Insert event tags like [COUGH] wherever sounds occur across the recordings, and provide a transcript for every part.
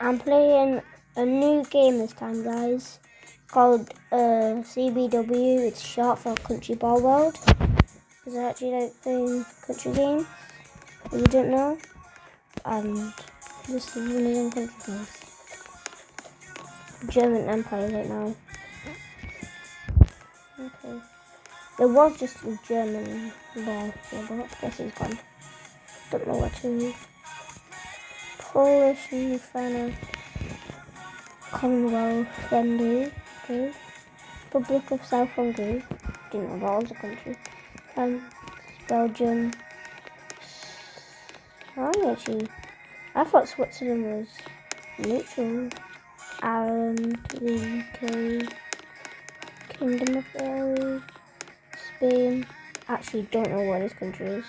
I'm playing a new game this time, guys, called uh, CBW. It's short for Country Ball World. It's actually like playing country game. If you didn't know, and this is one of country games. German Empire right now. Okay. There was just a German ball here, but I guess he's gone. Don't know what to do. Polish Final Commonwealth friendly. Okay. Republic of South Hungary. Didn't know that was a country. France, Belgium. Oh, actually. I thought Switzerland was neutral. Ireland, the UK, Kingdom of Italy, Spain. Actually, don't know what this country is.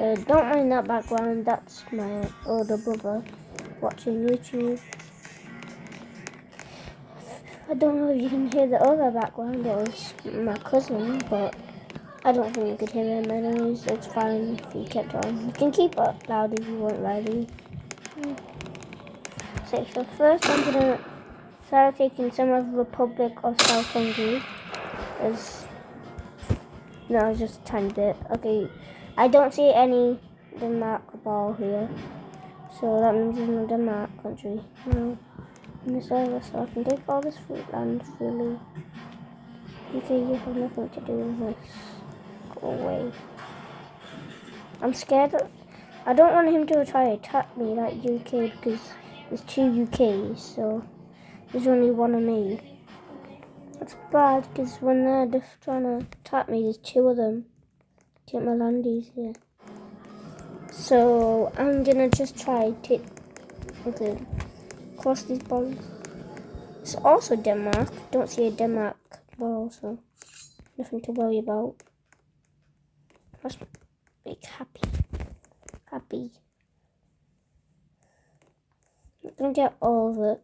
Uh, don't mind that background, that's my older brother watching YouTube. I don't know if you can hear the other background, it was my cousin, but I don't think you could hear him anyways, it's fine if you kept on. You can keep it loud if you want ready. So, so first I'm gonna start taking some of the Republic of South Hungary. As no, just a tiny bit. Okay, I don't see any Denmark ball here. So that means there's no Denmark country. No. This area, so I can take all this fruit land freely. You Okay, you have nothing to do with this. Go away. I'm scared. Of, I don't want him to try to attack me like UK because there's two UKs, so there's only one of me. That's bad because when they're trying to attack me, there's two of them. Get my landies here. So I'm gonna just try to okay cross these balls. It's also Denmark. Don't see a Denmark ball, so nothing to worry about. Let's make happy. Happy. I'm gonna get all of it.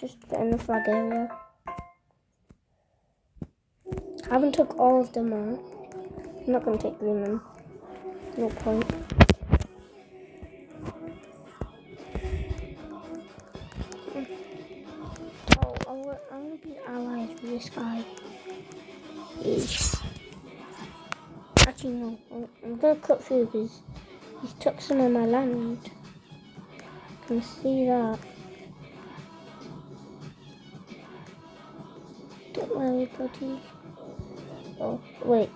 Just get in the flag area. I haven't took all of them out. I'm not going to take Greenland. No point. Oh, I want to be allies with this guy. Actually, no. I'm going to cut through because he's took some of my land. Can see that. Don't worry, buddy. Oh, wait.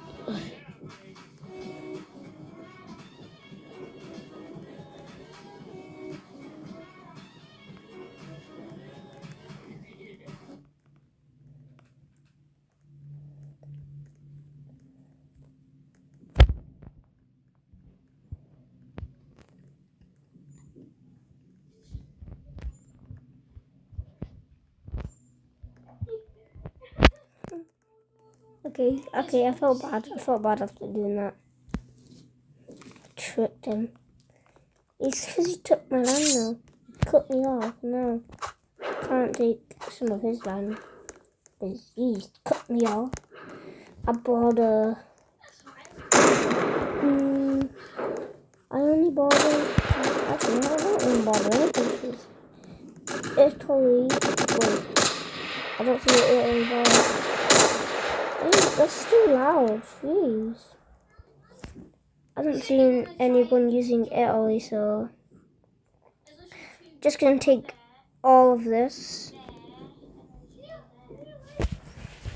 Okay, okay, I felt bad. I felt bad after doing that. Tricked him. It's because he took my land now. He cut me off. No. Can't take some of his land. Because he's cut me off. I bought a... Mm, I only bought a... No, I don't even bought anything. Italy... Wait. I don't see it Italy That's too loud, jeez. I haven't seen anyone using Italy, so just gonna take all of this.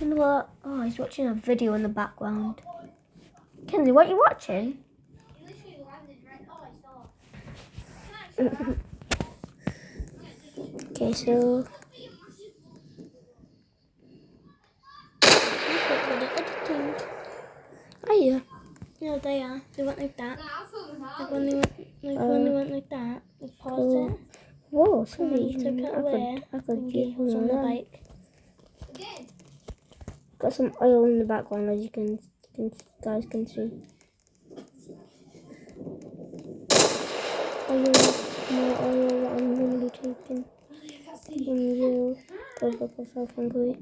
And what? Oh, he's watching a video in the background. Kenzie, what are you watching? [LAUGHS] okay, so Yeah. Yeah, they are. They went like that. Like when they went, like when they um, went like that. They paused Oh. it. whoa, And somebody then you took it I away. could, I could And get he on the that. bike. Got some oil in the background, as you can, can guys can see. Oil, more oil that I'm going to be taking. From [GASPS] you, go back to South Hungary.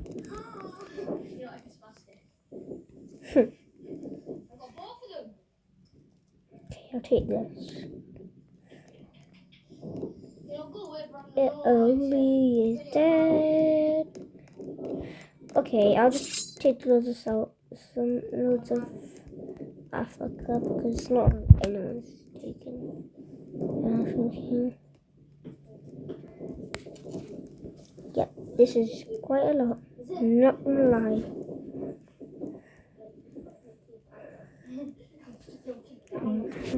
I'll take this. Italy is dead. Okay, I'll just take loads of salt, some loads of Africa because it's not anyone's taking anything. Yep, this is quite a lot. Not gonna lie.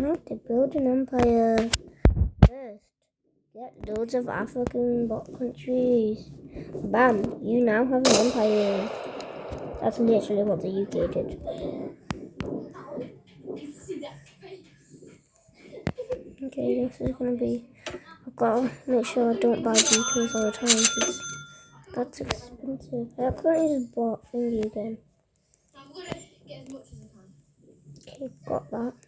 How to build an empire first. Get loads of African bot countries. Bam! You now have an empire. That's literally what the UK did. Okay, this is gonna be. I've got to make sure I don't buy beetles all the time because that's expensive. I accidentally just bought thingy again. I'm gonna get as much as I can. Okay, got that.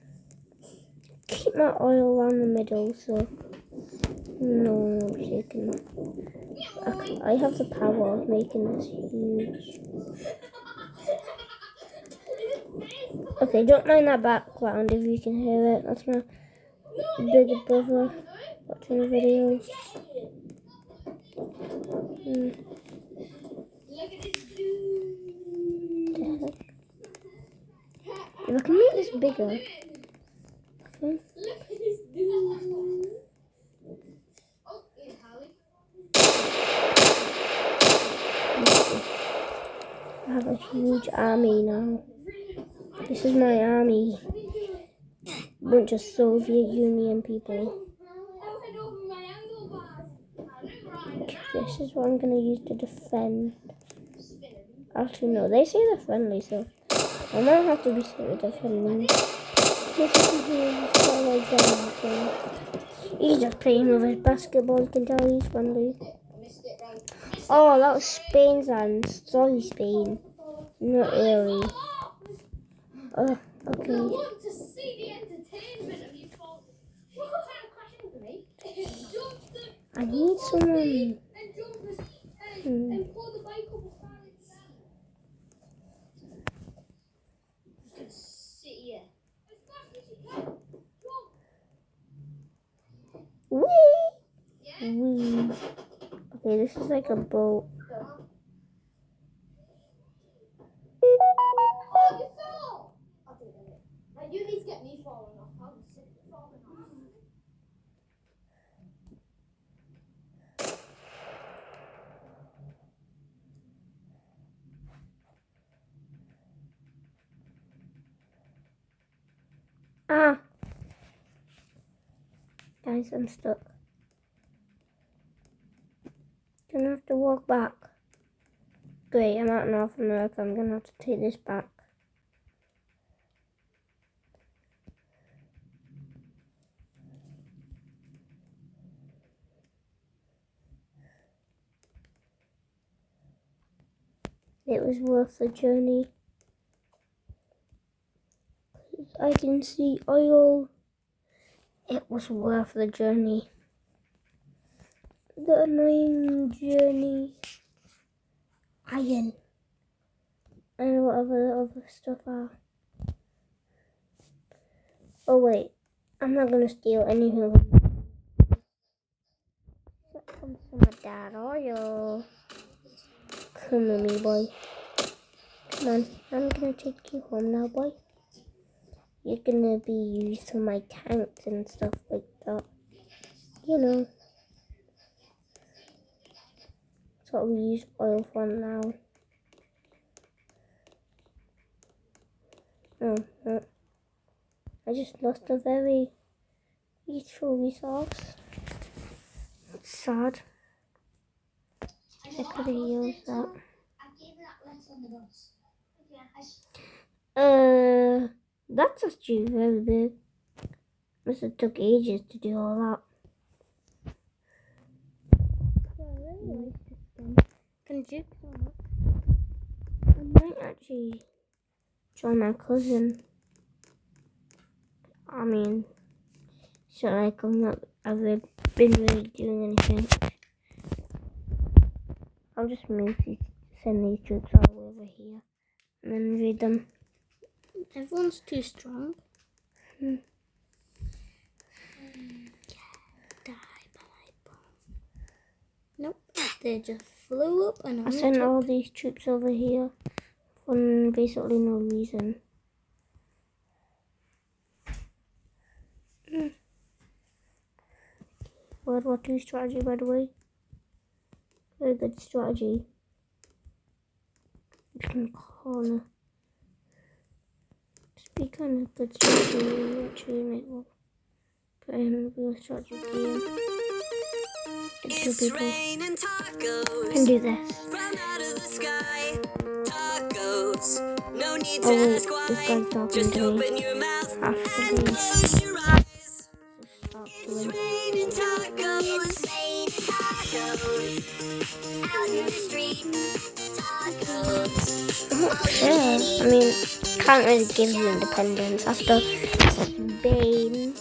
Keep my oil around the middle so no taking. Okay, I have the power of making this huge. Okay, don't mind that background if you can hear it. That's my big brother watching the dude. the? If I can make this bigger. Look at this dude. I have a huge army now. This is my army. Bunch of Soviet Union people. This is what I'm gonna use to defend. Actually, no, they say they're friendly, so I might have to be scared of defending. He's just playing with his basketball. You can tell he's friendly. Missed it right. Oh, that was Spain's hand. Sorry, Spain. Not really. Oh, I okay. want to see the entertainment of you folks. You're trying to crash into me. Jump the I need someone. and jump the and, Hmm. and pull the bike up as far as you can. Just gonna sit here. As fast as you can. Yeah. Whee! Okay, this is like a boat. Ah! Guys, I'm stuck. Gonna have to walk back. Great, I'm out in North America. I'm gonna have to take this back. It was worth the journey. I can see oil. It was worth the journey. The annoying journey. Iron. And whatever the other stuff are. Oh wait, I'm not gonna steal anything from. That comes from my dad oil. Come with me, boy. Come on, I'm gonna take you home now, boy. You're gonna be used for my tanks and stuff like that. You know. That's what we use oil for now. Oh, no. I just lost a very useful resource. It's sad. I could have used that. I gave that on the bus. Yeah, I s- Uh, that's actually very big. Must have took ages to do all that. Can much. I might actually join my cousin. I mean, so like I'm not, I've been really doing anything. I'll just move these, send these troops all over here and then read them. Everyone's too strong. Die, nope, they just flew up and I sent all these troops over here for basically no reason. Hmm. World War II strategy, by the way. Very good strategy. Corner corner. Speaking of good strategy, actually make one. Put in the real strategy game. Get two It's people. raining tacos And do this. from out of the sky. Tacos, no need to Oh wait, ask why. this guy's talking Just to me. open your mouth and close your eyes. Stop It's doing raining tacos. It's raining tacos. Out in the street. Yeah, I mean, can't really give you independence after Bane.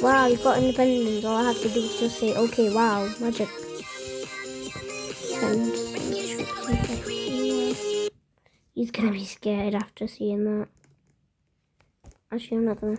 Wow, you got independence. All I have to do is just say, okay, wow, magic. And he's gonna be scared after seeing that. Actually, I'm not gonna.